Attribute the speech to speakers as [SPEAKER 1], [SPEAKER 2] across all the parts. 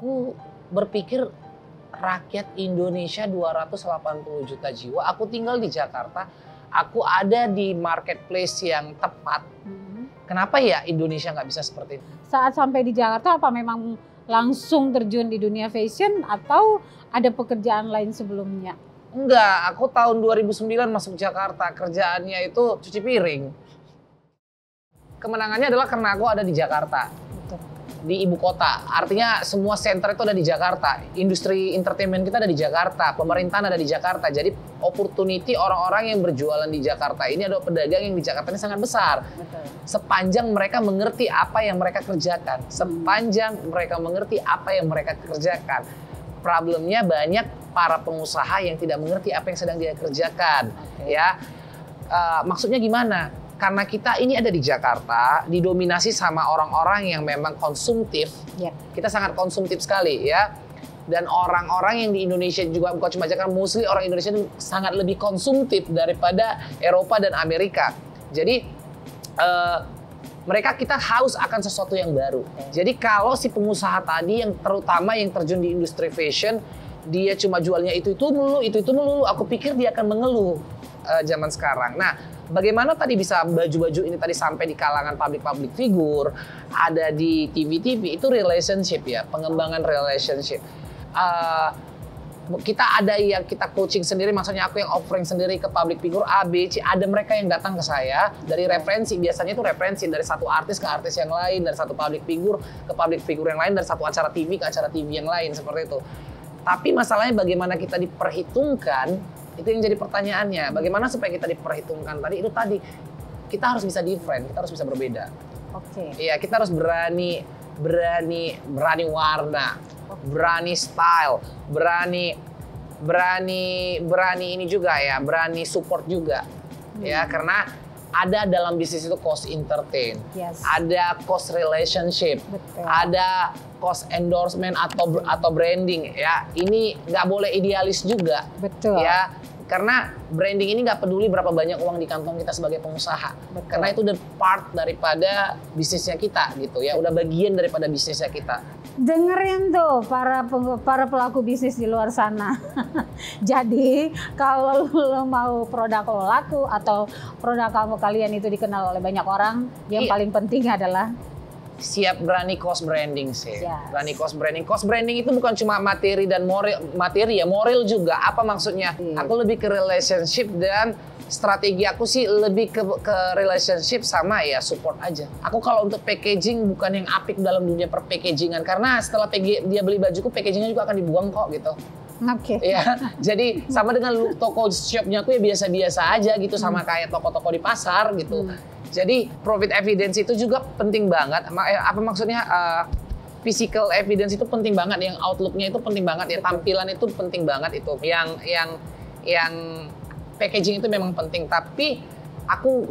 [SPEAKER 1] aku berpikir rakyat Indonesia 280 juta jiwa. Aku tinggal di Jakarta. Aku ada di marketplace yang tepat.
[SPEAKER 2] Hmm.
[SPEAKER 1] Kenapa ya Indonesia nggak bisa seperti itu?
[SPEAKER 2] Saat sampai di Jakarta apa memang langsung terjun di dunia fashion atau ada pekerjaan lain sebelumnya?
[SPEAKER 1] Enggak, aku tahun 2009 masuk Jakarta. Kerjaannya itu cuci piring. Kemenangannya adalah karena aku ada di Jakarta. Di ibu kota. Artinya semua center itu ada di Jakarta. Industri entertainment kita ada di Jakarta, pemerintahan ada di Jakarta. Jadi opportunity orang-orang yang berjualan di Jakarta ini adalah pedagang yang di Jakarta ini sangat besar.
[SPEAKER 2] Betul.
[SPEAKER 1] Sepanjang mereka mengerti apa yang mereka kerjakan, sepanjang mereka mengerti apa yang mereka kerjakan. Problemnya banyak para pengusaha yang tidak mengerti apa yang sedang dia kerjakan,
[SPEAKER 2] Oke.
[SPEAKER 1] ya. Eh, maksudnya gimana? Karena kita ini ada di Jakarta, didominasi sama orang-orang yang memang konsumtif.
[SPEAKER 2] Ya.
[SPEAKER 1] Kita sangat konsumtif sekali ya. Dan orang-orang yang di Indonesia juga bukan cuma Jakarta, mostly orang Indonesia itu sangat lebih konsumtif daripada Eropa dan Amerika. Jadi eh, mereka kita haus akan sesuatu yang baru. Jadi kalau si pengusaha tadi yang terutama yang terjun di industri fashion, dia cuma jualnya itu itu melulu, itu itu melulu, aku pikir dia akan mengeluh eh, zaman sekarang. Nah, bagaimana tadi bisa baju-baju ini tadi sampai di kalangan public-public figure, ada di TV-TV itu relationship ya, pengembangan relationship. Eh, kita ada yang kita coaching sendiri, maksudnya aku yang offering sendiri ke public figure A, B, C, ada mereka yang datang ke saya dari referensi, biasanya itu referensi dari satu artis ke artis yang lain, dari satu public figure ke public figure yang lain, dari satu acara TV ke acara TV yang lain, seperti itu. Tapi masalahnya bagaimana kita diperhitungkan, itu yang jadi pertanyaannya. Bagaimana supaya kita diperhitungkan tadi, itu tadi, kita harus bisa different, kita harus bisa berbeda.
[SPEAKER 2] Oke.
[SPEAKER 1] Iya, kita harus berani berani berani warna, berani style, berani berani berani ini juga ya, berani support juga. Ya, karena ada dalam bisnis itu cost entertain,
[SPEAKER 2] Yes.
[SPEAKER 1] ada cost relationship,
[SPEAKER 2] Betul.
[SPEAKER 1] ada cost endorsement atau atau branding ya. Ini nggak boleh idealis juga
[SPEAKER 2] Betul.
[SPEAKER 1] ya karena branding ini nggak peduli berapa banyak uang di kantong kita sebagai pengusaha
[SPEAKER 2] Betul.
[SPEAKER 1] karena itu the part daripada bisnisnya kita gitu ya udah bagian daripada bisnisnya kita
[SPEAKER 2] Dengerin tuh para para pelaku bisnis di luar sana. Jadi kalau lo mau produk lo laku atau produk kamu kalian itu dikenal oleh banyak orang, yang
[SPEAKER 1] Iya.
[SPEAKER 2] paling penting adalah
[SPEAKER 1] siap berani cost branding sih.
[SPEAKER 2] Yes.
[SPEAKER 1] berani cost branding. Cost branding itu bukan cuma materi dan moral materi ya moral juga. Apa maksudnya?
[SPEAKER 2] Hmm.
[SPEAKER 1] aku lebih ke relationship dan strategi aku sih lebih ke ke relationship sama ya support aja. Aku kalau untuk packaging bukan yang apik dalam dunia per packagingan karena setelah dia beli bajuku packagingnya juga akan dibuang kok gitu.
[SPEAKER 2] Oke.
[SPEAKER 1] ya jadi sama dengan toko shopnya aku ya biasa-biasa aja gitu. Sama kayak toko-toko di pasar gitu jadi profit evidence itu juga penting banget. Eh, apa maksudnya eh, physical evidence itu penting banget. Yang outlooknya itu penting banget. Ya tampilan itu penting banget itu. Yang yang yang packaging itu memang penting. Tapi aku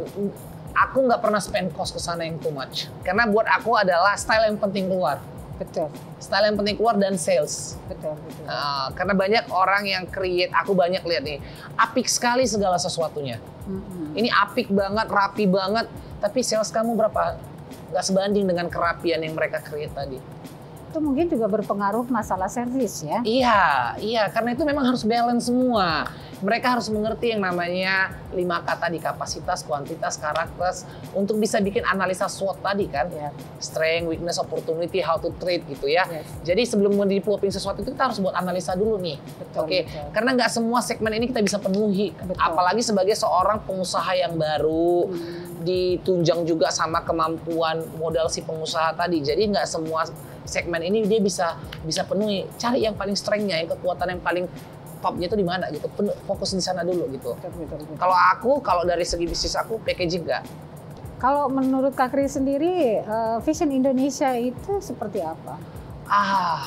[SPEAKER 1] aku nggak pernah spend cost ke sana yang too much. Karena buat aku adalah style yang penting keluar
[SPEAKER 2] Betul,
[SPEAKER 1] style yang penting keluar dan sales
[SPEAKER 2] betul, betul.
[SPEAKER 1] Uh, karena banyak orang yang create, aku banyak lihat nih, apik sekali segala sesuatunya.
[SPEAKER 2] Mm-mm.
[SPEAKER 1] Ini apik banget, rapi banget, tapi sales kamu berapa? Gak sebanding dengan kerapian yang mereka create tadi.
[SPEAKER 2] Itu mungkin juga berpengaruh masalah servis ya.
[SPEAKER 1] Iya, iya, karena itu memang harus balance semua. Mereka harus mengerti yang namanya lima kata di kapasitas, kuantitas, karakter, untuk bisa bikin analisa SWOT tadi kan.
[SPEAKER 2] Ya.
[SPEAKER 1] Strength, weakness, opportunity, how to trade gitu ya.
[SPEAKER 2] Yes.
[SPEAKER 1] Jadi sebelum mau developing sesuatu itu kita harus buat analisa dulu nih. Oke,
[SPEAKER 2] betul.
[SPEAKER 1] karena nggak semua segmen ini kita bisa penuhi.
[SPEAKER 2] Betul.
[SPEAKER 1] Apalagi sebagai seorang pengusaha yang baru,
[SPEAKER 2] Hmm.
[SPEAKER 1] ditunjang juga sama kemampuan modal si pengusaha tadi. Jadi nggak semua segmen ini dia bisa bisa penuhi. Cari yang paling strength-nya, yang kekuatan yang paling topnya itu di mana gitu. Penuh, fokus di sana dulu gitu. Kalau aku, kalau dari segi bisnis aku, packaging nggak.
[SPEAKER 2] Kalau menurut Kak Kri sendiri, eh, Vision Indonesia itu seperti apa?
[SPEAKER 1] Ah,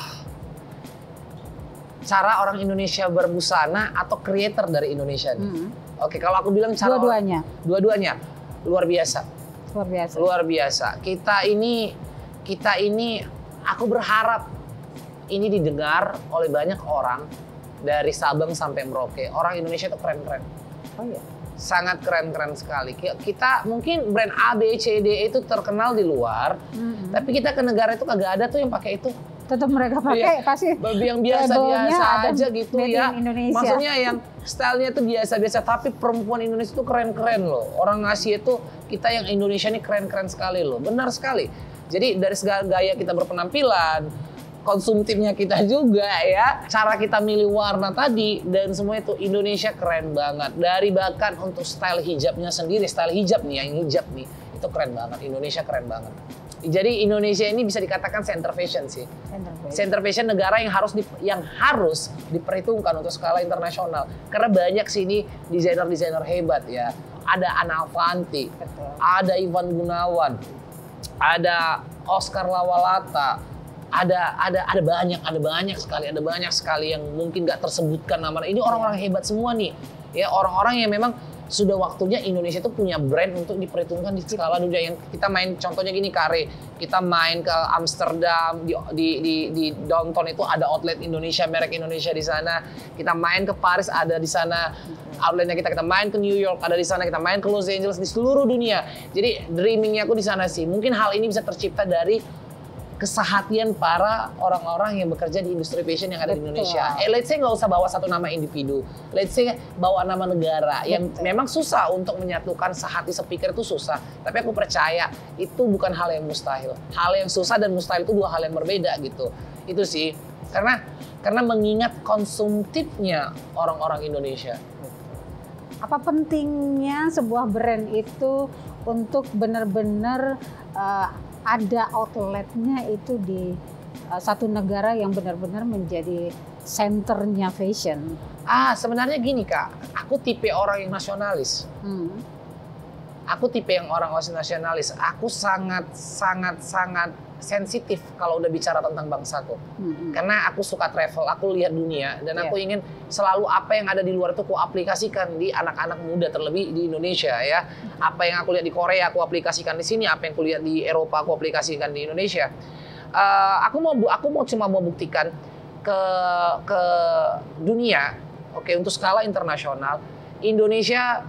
[SPEAKER 1] cara orang Indonesia berbusana atau creator dari Indonesia nih.
[SPEAKER 2] Hmm.
[SPEAKER 1] Oke, kalau aku bilang cara
[SPEAKER 2] Dua-duanya,
[SPEAKER 1] dua-duanya luar biasa.
[SPEAKER 2] luar biasa.
[SPEAKER 1] luar biasa. Kita ini kita ini aku berharap ini didengar oleh banyak orang dari Sabang sampai Merauke. Orang Indonesia itu keren-keren.
[SPEAKER 2] Oh iya.
[SPEAKER 1] Sangat keren-keren sekali. Ki- Kita mungkin brand A, B, C, D itu terkenal di luar,
[SPEAKER 2] Mm-mm.
[SPEAKER 1] tapi kita ke negara itu kagak ada tuh yang pakai itu.
[SPEAKER 2] tetap mereka pakai
[SPEAKER 1] Iya.
[SPEAKER 2] pasti
[SPEAKER 1] yang biasa-biasa aja gitu ya.
[SPEAKER 2] in Indonesia.
[SPEAKER 1] Maksudnya yang stylenya tuh biasa-biasa, tapi perempuan Indonesia tuh keren-keren loh. Orang Asia itu kita yang Indonesia ini keren-keren sekali loh. Benar sekali. Jadi dari segala gaya kita berpenampilan, konsumtifnya kita juga ya, cara kita milih warna tadi dan semua itu Indonesia keren banget. Dari bahkan untuk style hijabnya sendiri, style hijab nih yang hijab nih, itu keren banget. Indonesia keren banget. Jadi Indonesia ini bisa dikatakan center fashion sih center fashion negara yang harus di- yang harus diperhitungkan untuk skala internasional karena banyak sini desainer-desainer hebat ya ada Ana Avanti
[SPEAKER 2] Betul.
[SPEAKER 1] ada Ivan Gunawan ada Oscar Lawalata. Ada ada ada banyak ada banyak sekali ada banyak sekali yang mungkin nggak tersebutkan nama. Ini orang-orang hebat semua nih. Ya orang-orang yang memang sudah waktunya Indonesia itu punya brand untuk diperhitungkan di skala dunia. Yang kita main contohnya gini Kare. Kita main ke Amsterdam di di di, di downtown itu ada outlet Indonesia merek Indonesia di sana. Kita main ke Paris ada di sana outletnya kita. Kita main ke New York ada di sana. Kita main ke Los Angeles di seluruh dunia. Jadi dreamingnya aku di sana sih. Mungkin hal ini bisa tercipta dari kesehatian para orang-orang yang bekerja di industri fashion yang ada di
[SPEAKER 2] Betul.
[SPEAKER 1] Indonesia. Eh, let's say nggak usah bawa satu nama individu, let's say bawa nama negara yang
[SPEAKER 2] Betul.
[SPEAKER 1] memang susah untuk menyatukan sehati sepikir itu susah. Tapi aku percaya itu bukan hal yang mustahil. Hal yang susah dan mustahil itu dua hal yang berbeda gitu. Itu sih karena karena mengingat konsumtifnya orang-orang Indonesia.
[SPEAKER 2] apa pentingnya sebuah brand itu untuk benar-benar uh, ada outletnya itu di uh, satu negara yang benar-benar menjadi senternya fashion.
[SPEAKER 1] Ah sebenarnya gini kak, aku tipe orang yang nasionalis.
[SPEAKER 2] Hmm.
[SPEAKER 1] aku tipe yang orang nasionalis. Aku sangat sangat sangat sensitif kalau udah bicara tentang bangsaku.
[SPEAKER 2] Hmm.
[SPEAKER 1] Karena aku suka travel, aku lihat dunia dan aku ingin selalu apa yang ada di luar itu aku aplikasikan di anak-anak muda terlebih di Indonesia ya. Apa yang aku lihat di Korea aku aplikasikan di sini, apa yang aku lihat di Eropa aku aplikasikan di Indonesia. Eh, aku mau aku mau cuma mau buktikan ke ke dunia, oke untuk skala internasional, Indonesia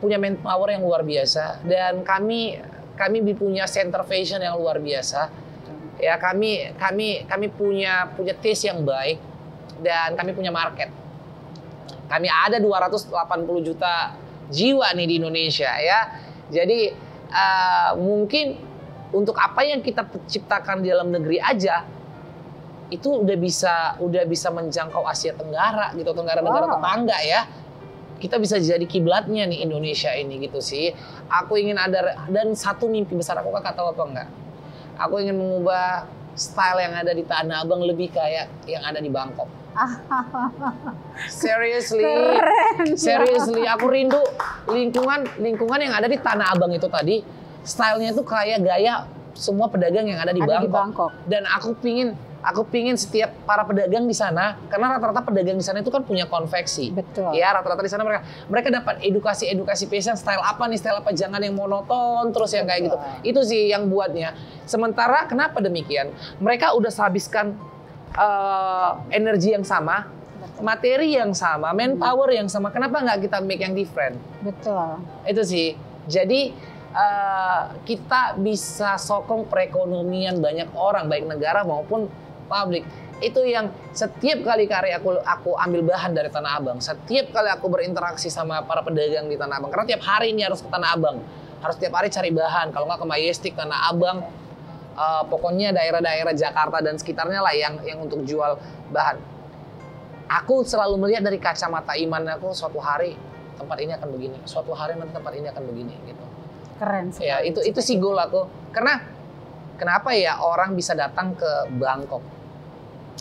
[SPEAKER 1] punya manpower yang luar biasa dan kami kami punya center fashion yang luar biasa. Ya kami kami kami punya punya taste yang baik dan kami punya market. Kami ada 280 juta jiwa nih di Indonesia ya. Jadi eh, mungkin untuk apa yang kita ciptakan di dalam negeri aja itu udah bisa udah bisa menjangkau Asia Tenggara gitu negara-negara
[SPEAKER 2] Wow.
[SPEAKER 1] tetangga ya kita bisa jadi kiblatnya nih Indonesia ini gitu sih. Aku ingin ada dan satu mimpi besar aku kakak tahu apa enggak? Aku ingin mengubah style yang ada di Tanah Abang lebih kayak yang ada di Bangkok. Seriously,
[SPEAKER 2] Keren.
[SPEAKER 1] seriously, aku rindu lingkungan lingkungan yang ada di Tanah Abang itu tadi. Stylenya tuh kayak gaya semua pedagang yang ada di
[SPEAKER 2] Ada di
[SPEAKER 1] Bangkok.
[SPEAKER 2] Bangkok.
[SPEAKER 1] Dan aku pingin aku pingin setiap para pedagang di sana karena rata-rata pedagang di sana itu kan punya konveksi.
[SPEAKER 2] Betul.
[SPEAKER 1] Ya rata-rata di sana mereka mereka dapat edukasi-edukasi fashion style apa nih style apa jangan yang monoton terus yang kayak gitu. Itu sih yang buatnya. Sementara kenapa demikian? Mereka udah sehabiskan eh, energi yang sama,
[SPEAKER 2] Betul.
[SPEAKER 1] materi yang sama, manpower yang sama. Kenapa nggak kita make yang different?
[SPEAKER 2] Betul.
[SPEAKER 1] Itu sih. Jadi eh, kita bisa sokong perekonomian banyak orang baik negara maupun publik. Itu yang setiap kali karya aku aku ambil bahan dari Tanah Abang. Setiap kali aku berinteraksi sama para pedagang di Tanah Abang. Karena tiap hari ini harus ke Tanah Abang. Harus tiap hari cari bahan. Kalau nggak ke Majestic, Tanah Abang, eh, pokoknya daerah-daerah Jakarta dan sekitarnya lah yang yang untuk jual bahan. Aku selalu melihat dari kacamata iman aku suatu hari tempat ini akan begini, suatu hari nanti tempat ini akan begini gitu.
[SPEAKER 2] Keren sekali.
[SPEAKER 1] Ya itu itu sih goal aku. Karena kenapa ya orang bisa datang ke Bangkok?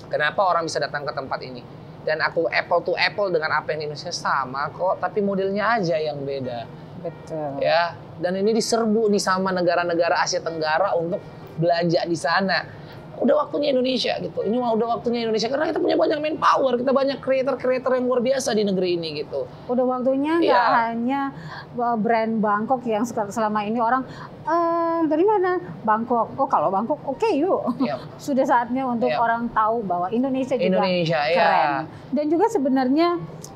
[SPEAKER 1] Kenapa orang bisa datang ke tempat ini? Dan aku apple to apple dengan apa yang di Indonesia sama kok, tapi modelnya aja yang beda
[SPEAKER 2] Betul.
[SPEAKER 1] ya. Dan ini diserbu nih sama negara-negara Asia Tenggara untuk belanja di sana. Udah waktunya Indonesia gitu. Ini udah waktunya Indonesia karena kita punya banyak manpower, kita banyak creator-creator yang luar biasa di negeri ini gitu.
[SPEAKER 2] Udah waktunya nggak
[SPEAKER 1] Iya.
[SPEAKER 2] hanya uh, brand Bangkok yang selama ini orang eh dari mana? Bangkok. Oh kalau Bangkok oke yuk.
[SPEAKER 1] Ya.
[SPEAKER 2] Sudah saatnya untuk
[SPEAKER 1] Iya.
[SPEAKER 2] orang tahu bahwa Indonesia juga
[SPEAKER 1] Indonesia ya.
[SPEAKER 2] keren. Dan juga sebenarnya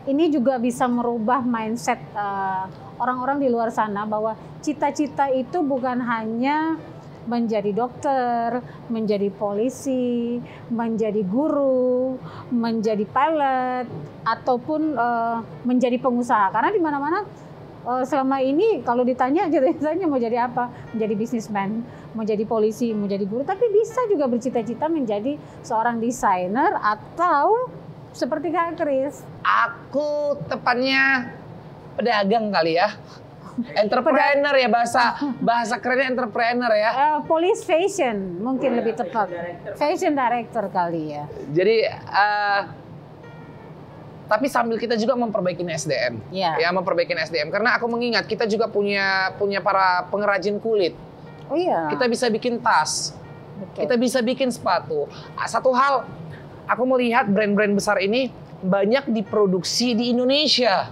[SPEAKER 2] ini juga bisa merubah mindset uh, orang-orang di luar sana bahwa cita-cita itu bukan hanya menjadi dokter, menjadi polisi, menjadi guru, menjadi pilot, ataupun uh, menjadi pengusaha. Karena di mana-mana uh, selama ini kalau ditanya ditanya mau jadi apa? Menjadi bisnisman mau jadi polisi mau jadi guru. Tapi bisa juga bercita-cita menjadi seorang desainer atau seperti Kak Kris.
[SPEAKER 1] Aku tepatnya pedagang kali ya entrepreneur ya bahasa bahasa kerennya entrepreneur ya
[SPEAKER 2] uh, police fashion mungkin lebih tepat fashion director kali ya
[SPEAKER 1] jadi uh, tapi sambil kita juga memperbaiki SDM.
[SPEAKER 2] Yeah.
[SPEAKER 1] Ya, memperbaiki SDM karena aku mengingat kita juga punya punya para pengrajin kulit.
[SPEAKER 2] Oh iya.
[SPEAKER 1] Kita bisa bikin tas. Betul. Kita bisa bikin sepatu. Ah, satu hal aku melihat brand-brand besar ini banyak diproduksi di Indonesia.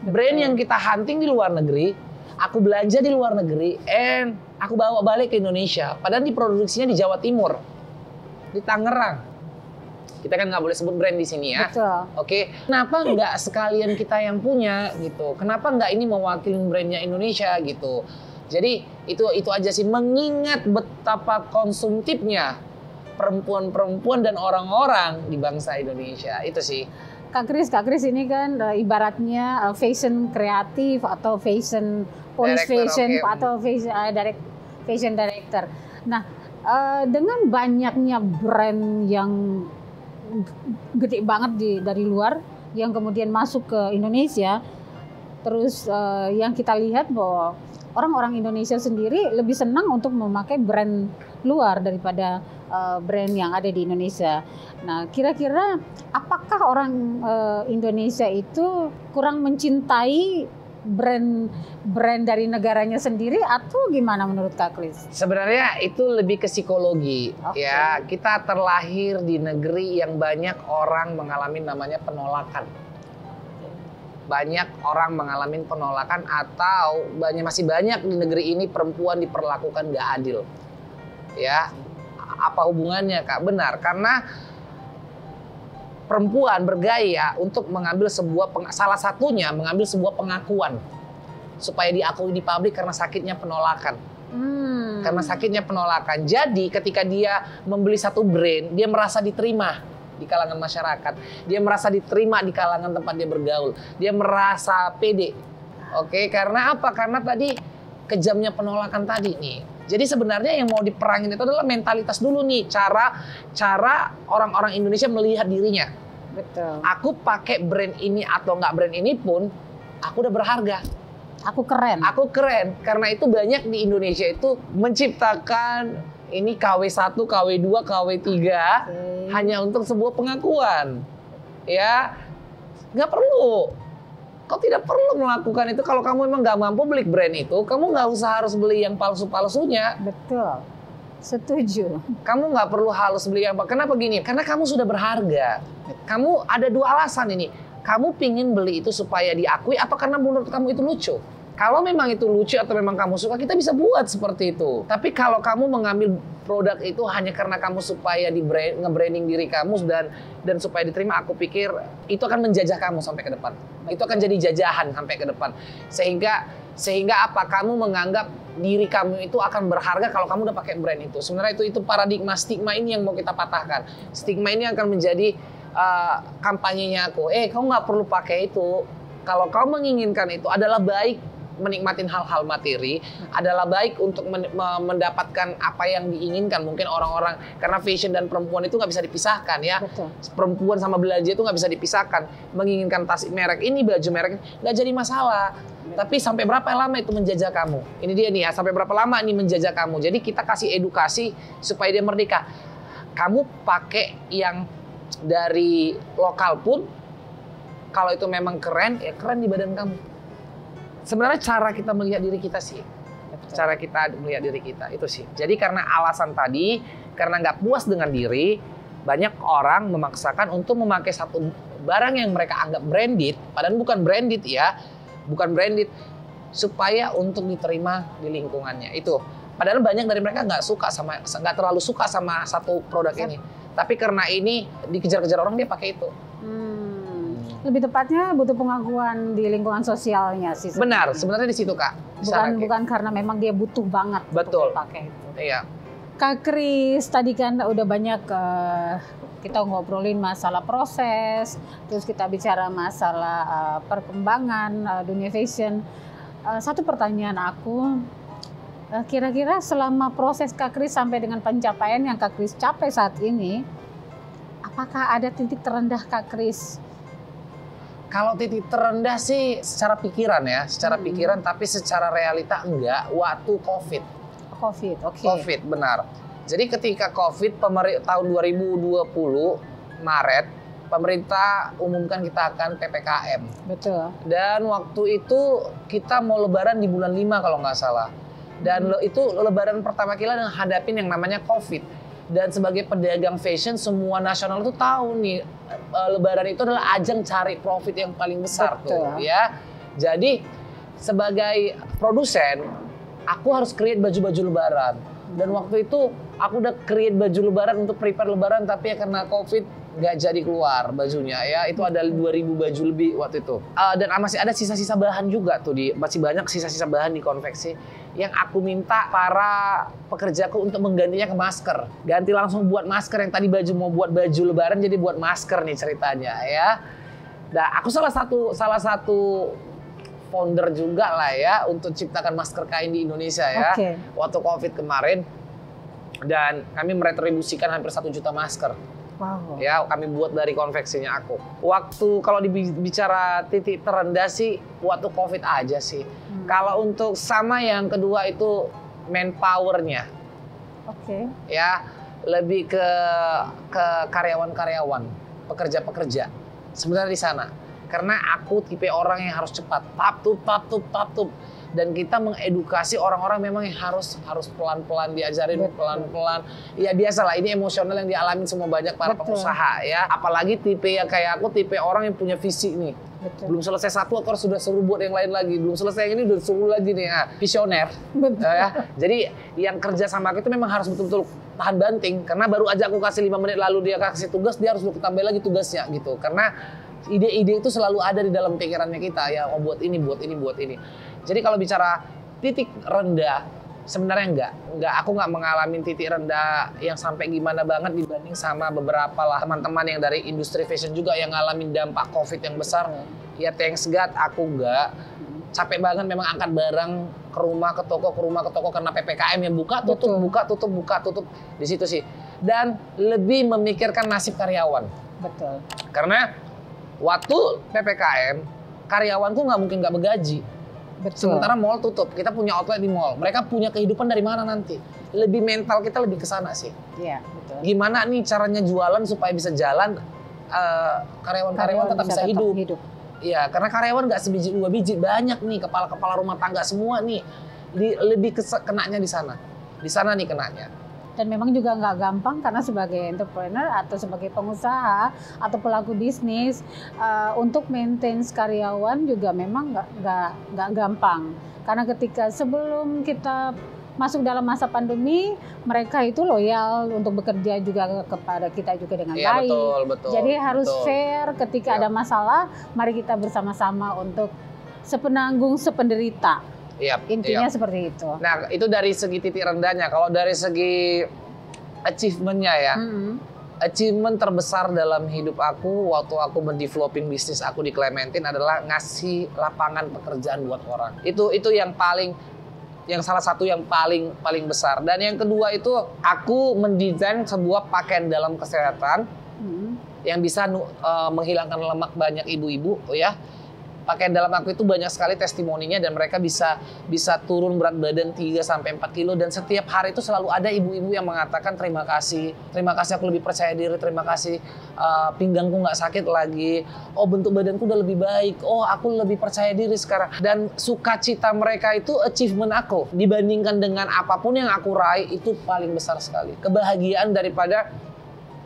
[SPEAKER 1] Brand yang kita hunting di luar negeri, aku belanja di luar negeri, and aku bawa balik ke Indonesia. Padahal diproduksinya di Jawa Timur, di Tangerang kita kan nggak boleh sebut brand di sini ya.
[SPEAKER 2] Betul.
[SPEAKER 1] Oke, kenapa nggak sekalian kita yang punya gitu? Kenapa nggak ini mewakili brandnya Indonesia gitu? Jadi itu itu aja sih mengingat betapa konsumtifnya perempuan-perempuan dan orang-orang di bangsa Indonesia itu sih.
[SPEAKER 2] Kak Kris, Kak Kris ini kan uh, ibaratnya uh, fashion kreatif atau fashion police fashion okay. atau fashion uh, direct fashion director. Nah, uh, dengan banyaknya brand yang gede banget di dari luar yang kemudian masuk ke Indonesia. Terus uh, yang kita lihat bahwa orang-orang Indonesia sendiri lebih senang untuk memakai brand luar daripada uh, brand yang ada di Indonesia. Nah, kira-kira apakah orang uh, Indonesia itu kurang mencintai brand brand dari negaranya sendiri atau gimana menurut Kak Klis?
[SPEAKER 1] Sebenarnya itu lebih ke psikologi okay. ya. Kita terlahir di negeri yang banyak orang mengalami namanya penolakan. Banyak orang mengalami penolakan atau banyak masih banyak di negeri ini perempuan diperlakukan gak adil. Ya, apa hubungannya Kak? Benar, karena perempuan bergaya untuk mengambil sebuah salah satunya mengambil sebuah pengakuan supaya diakui di publik karena sakitnya penolakan. Hmm. Karena sakitnya penolakan. Jadi ketika dia membeli satu brand, dia merasa diterima di kalangan masyarakat. Dia merasa diterima di kalangan tempat dia bergaul. Dia merasa pede. Oke, karena apa? Karena tadi kejamnya penolakan tadi nih. Jadi sebenarnya yang mau diperangin itu adalah mentalitas dulu nih, cara cara orang-orang Indonesia melihat dirinya.
[SPEAKER 2] Betul.
[SPEAKER 1] Aku pakai brand ini atau nggak brand ini pun, aku udah berharga.
[SPEAKER 2] Aku keren.
[SPEAKER 1] Aku keren karena itu banyak di Indonesia itu menciptakan ini KW1, KW2, KW3 okay. hanya untuk sebuah pengakuan. Ya, nggak perlu Kau tidak perlu melakukan itu kalau kamu memang nggak mampu beli brand itu, kamu nggak usah harus beli yang palsu-palsunya.
[SPEAKER 2] Betul. Setuju.
[SPEAKER 1] Kamu nggak perlu harus beli yang kenapa gini? Karena kamu sudah berharga. Kamu ada dua alasan ini. Kamu pingin beli itu supaya diakui apa karena menurut kamu itu lucu? Kalau memang itu lucu atau memang kamu suka, kita bisa buat seperti itu. Tapi kalau kamu mengambil produk itu hanya karena kamu supaya di nge-branding diri kamu dan dan supaya diterima, aku pikir itu akan menjajah kamu sampai ke depan. Itu akan jadi jajahan sampai ke depan. Sehingga sehingga apa? Kamu menganggap diri kamu itu akan berharga kalau kamu udah pakai brand itu. Sebenarnya itu itu paradigma stigma ini yang mau kita patahkan. Stigma ini akan menjadi uh, kampanyenya aku. Eh, kamu nggak perlu pakai itu. Kalau kau menginginkan itu adalah baik menikmatin hal-hal materi adalah baik untuk men mendapatkan apa yang diinginkan mungkin orang-orang. Karena fashion dan perempuan itu nggak bisa dipisahkan ya.
[SPEAKER 2] Betul.
[SPEAKER 1] perempuan sama belanja itu nggak bisa dipisahkan. Menginginkan tas merek ini baju merek nggak jadi masalah. Tapi sampai berapa lama itu menjajah kamu? Ini dia nih ya sampai berapa lama ini menjajah kamu? Jadi kita kasih edukasi supaya dia merdeka. Kamu pakai yang dari lokal pun kalau itu memang keren ya keren di badan kamu sebenarnya cara kita melihat diri kita sih. Cara kita melihat diri kita itu sih. Jadi karena alasan tadi karena nggak puas dengan diri banyak orang memaksakan untuk memakai satu barang yang mereka anggap branded padahal bukan branded ya bukan branded supaya untuk diterima di lingkungannya. Itu. Padahal banyak dari mereka nggak suka sama nggak terlalu suka sama satu produk ini. Tapi karena ini dikejar-kejar orang dia pakai itu.
[SPEAKER 2] Hmm. Lebih tepatnya butuh pengakuan di lingkungan sosialnya sih.
[SPEAKER 1] Benar, sebenarnya di situ kak. Di
[SPEAKER 2] Bukan
[SPEAKER 1] sana,
[SPEAKER 2] bukan karena memang dia butuh banget
[SPEAKER 1] Betul.
[SPEAKER 2] untuk pakai itu.
[SPEAKER 1] Iya.
[SPEAKER 2] Kak Kris tadi kan udah banyak eh, kita ngobrolin masalah proses, terus kita bicara masalah eh, perkembangan eh, dunia fashion. Eh, satu pertanyaan aku, eh, kira-kira selama proses Kak Kris sampai dengan pencapaian yang Kak Kris capai saat ini, apakah ada titik terendah Kak Kris?
[SPEAKER 1] Kalau titik terendah sih secara pikiran ya, secara
[SPEAKER 2] Hmm.
[SPEAKER 1] pikiran tapi secara realita enggak. Waktu COVID.
[SPEAKER 2] COVID, oke.
[SPEAKER 1] COVID benar. Jadi ketika COVID pemeri- tahun 2020 Maret pemerintah umumkan kita akan PPKM.
[SPEAKER 2] Betul.
[SPEAKER 1] Dan waktu itu kita mau lebaran di bulan 5 kalau nggak salah. Dan le- itu lebaran pertama kita yang hadapin yang namanya COVID. Dan sebagai pedagang fashion semua nasional itu tahu nih eh, lebaran itu adalah ajang cari profit yang paling besar tuh
[SPEAKER 2] Betul.
[SPEAKER 1] ya. Jadi sebagai produsen aku harus create baju-baju lebaran. Dan waktu itu aku udah create baju lebaran untuk prepare lebaran tapi ya karena covid nggak jadi keluar bajunya. Ya itu ada 2000 baju lebih waktu itu. Eh, dan masih ada sisa-sisa bahan juga tuh di masih banyak sisa-sisa bahan di konveksi yang aku minta para pekerjaku untuk menggantinya ke masker. Ganti langsung buat masker yang tadi baju mau buat baju lebaran jadi buat masker nih ceritanya ya. Nah aku salah satu salah satu founder juga lah ya untuk ciptakan masker kain di Indonesia ya.
[SPEAKER 2] Oke.
[SPEAKER 1] waktu covid kemarin. Dan kami meretribusikan hampir satu juta masker
[SPEAKER 2] Wow.
[SPEAKER 1] ya kami buat dari konveksinya aku. Waktu kalau dibicara titik terendah sih waktu covid aja sih.
[SPEAKER 2] Hmm.
[SPEAKER 1] kalau untuk sama yang kedua itu manpowernya.
[SPEAKER 2] Oke.
[SPEAKER 1] ya lebih ke ke karyawan-karyawan pekerja-pekerja. Sebenarnya di sana. Karena aku tipe orang yang harus cepat. Tap tup tap tup tap tup dan kita mengedukasi orang-orang memang yang harus harus pelan-pelan diajarin pelan-pelan. Ya biasalah ini emosional yang dialami semua banyak para
[SPEAKER 2] Betul.
[SPEAKER 1] pengusaha ya. Apalagi tipe yang kayak aku tipe orang yang punya visi nih.
[SPEAKER 2] Betul.
[SPEAKER 1] belum selesai satu aku harus sudah suruh buat yang lain lagi. Belum selesai yang ini udah suruh lagi nih ah, visioner.
[SPEAKER 2] Betul.
[SPEAKER 1] ya. Jadi yang kerja sama aku itu memang harus betul-betul tahan banting. Karena baru aja aku kasih lima menit lalu dia kasih tugas dia harus tambah lagi tugasnya gitu. Karena ide-ide itu selalu ada di dalam pikirannya kita ya. Oh buat ini buat ini buat ini jadi kalau bicara titik rendah sebenarnya enggak. Enggak aku nggak mengalami titik rendah yang sampai gimana banget dibanding sama beberapa lah teman-teman yang dari industri fashion juga yang ngalamin dampak covid yang besar. Ya thanks God aku enggak. Capek banget memang angkat barang ke rumah ke toko ke rumah ke toko karena ppkm yang buka tutup
[SPEAKER 2] Betul.
[SPEAKER 1] buka tutup buka tutup. Di situ sih. Dan lebih memikirkan nasib karyawan.
[SPEAKER 2] Betul.
[SPEAKER 1] karena waktu ppkm karyawanku nggak mungkin nggak bergaji
[SPEAKER 2] Betul.
[SPEAKER 1] sementara mall tutup kita punya outlet di mall mereka punya kehidupan dari mana nanti lebih mental kita lebih ke sana sih
[SPEAKER 2] Iya, betul.
[SPEAKER 1] gimana nih caranya jualan supaya bisa jalan eh, karyawan-karyawan tetap bisa hidup Iya, karena karyawan nggak sebiji dua biji, banyak nih kepala-kepala rumah tangga semua nih. Di, lebih kenanya di sana. Di sana nih kenanya.
[SPEAKER 2] Dan memang juga nggak gampang karena sebagai entrepreneur atau sebagai pengusaha atau pelaku bisnis eh, untuk maintain karyawan juga memang nggak nggak nggak gampang. Karena ketika sebelum kita masuk dalam masa pandemi, mereka itu loyal untuk bekerja juga kepada kita juga dengan
[SPEAKER 1] Iya
[SPEAKER 2] baik.
[SPEAKER 1] betul betul.
[SPEAKER 2] Jadi harus
[SPEAKER 1] betul.
[SPEAKER 2] fair ketika
[SPEAKER 1] Yap.
[SPEAKER 2] ada masalah, mari kita bersama-sama untuk sepenanggung sependerita.
[SPEAKER 1] Iya.
[SPEAKER 2] Intinya
[SPEAKER 1] iya.
[SPEAKER 2] seperti itu.
[SPEAKER 1] Nah itu dari segi titik rendahnya. Kalau dari segi achievementnya ya,
[SPEAKER 2] Mm-mm.
[SPEAKER 1] achievement terbesar dalam hidup aku waktu aku mendeveloping bisnis aku di Clementine adalah ngasih lapangan pekerjaan buat orang. Itu itu yang paling yang salah satu yang paling paling besar. Dan yang kedua itu aku mendesain sebuah pakaian dalam kesehatan
[SPEAKER 2] Mm-mm.
[SPEAKER 1] yang bisa eh, menghilangkan lemak banyak ibu-ibu ya. Pakaian dalam aku itu banyak sekali testimoninya dan mereka bisa bisa turun berat badan 3 sampai 4 kilo. Dan setiap hari itu selalu ada ibu-ibu yang mengatakan terima kasih, terima kasih aku lebih percaya diri, terima kasih eh, pinggangku nggak sakit lagi, oh bentuk badanku udah lebih baik, oh aku lebih percaya diri sekarang. Dan sukacita mereka itu achievement aku dibandingkan dengan apa pun yang aku raih itu paling besar sekali. Kebahagiaan daripada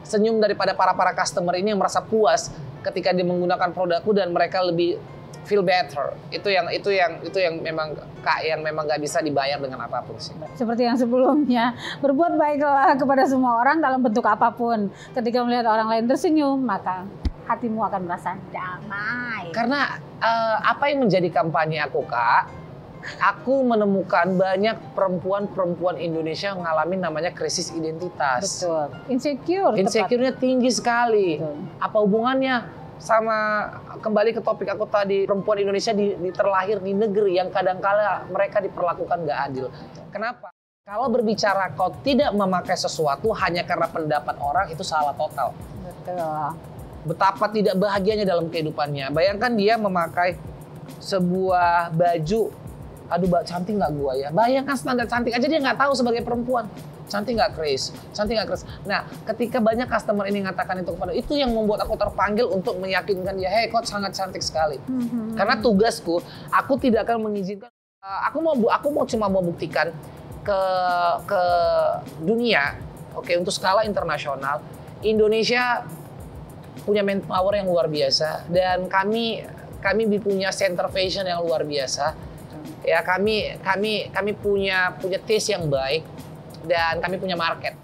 [SPEAKER 1] senyum daripada para para customer ini yang merasa puas ketika dia menggunakan produkku dan mereka lebih feel better. Itu yang itu yang itu yang memang kak yang memang nggak bisa dibayar dengan apa pun sih.
[SPEAKER 2] Seperti yang sebelumnya, berbuat baiklah kepada semua orang dalam bentuk apa pun. Ketika melihat orang lain tersenyum, maka hatimu akan merasa damai.
[SPEAKER 1] Karena eh, apa yang menjadi kampanye aku kak, aku menemukan banyak perempuan-perempuan Indonesia yang mengalami namanya krisis identitas.
[SPEAKER 2] Betul. Insecure.
[SPEAKER 1] Insecure-nya tinggi sekali.
[SPEAKER 2] Betul.
[SPEAKER 1] Apa hubungannya sama kembali ke topik aku tadi perempuan Indonesia di, di- terlahir di negeri yang kadangkala mereka diperlakukan nggak adil. Kenapa? Kalau berbicara kau tidak memakai sesuatu hanya karena pendapat orang itu salah total.
[SPEAKER 2] Betul.
[SPEAKER 1] Betapa tidak bahagianya dalam kehidupannya. Bayangkan dia memakai sebuah baju, aduh mbak cantik nggak gua ya? Bayangkan standar cantik aja dia nggak tahu sebagai perempuan. Cantik nggak Chris? Cantik nggak Chris? Nah, ketika banyak customer ini mengatakan itu kepada itu yang membuat aku terpanggil untuk meyakinkan dia, hei kau sangat cantik sekali.
[SPEAKER 2] Mhm.
[SPEAKER 1] Karena tugasku, aku tidak akan mengizinkan. uh, aku mau, aku mau cuma mau buktikan ke ke dunia, oke untuk skala internasional, Indonesia punya manpower yang luar biasa dan kami kami punya center fashion yang luar biasa. Ya kami kami kami punya punya taste yang baik dan kami punya market.